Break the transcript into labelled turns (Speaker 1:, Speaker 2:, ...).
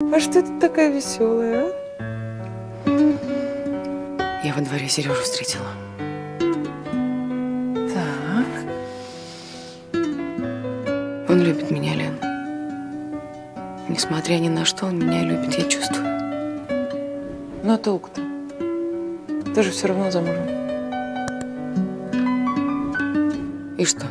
Speaker 1: А что ты такая веселая, а?
Speaker 2: Я во дворе Сережу встретила.
Speaker 1: Так.
Speaker 2: Он любит меня, Лен. Несмотря ни на что, он меня любит, я чувствую.
Speaker 1: Ну а толку-то? Ты же все равно замужем.
Speaker 2: И что?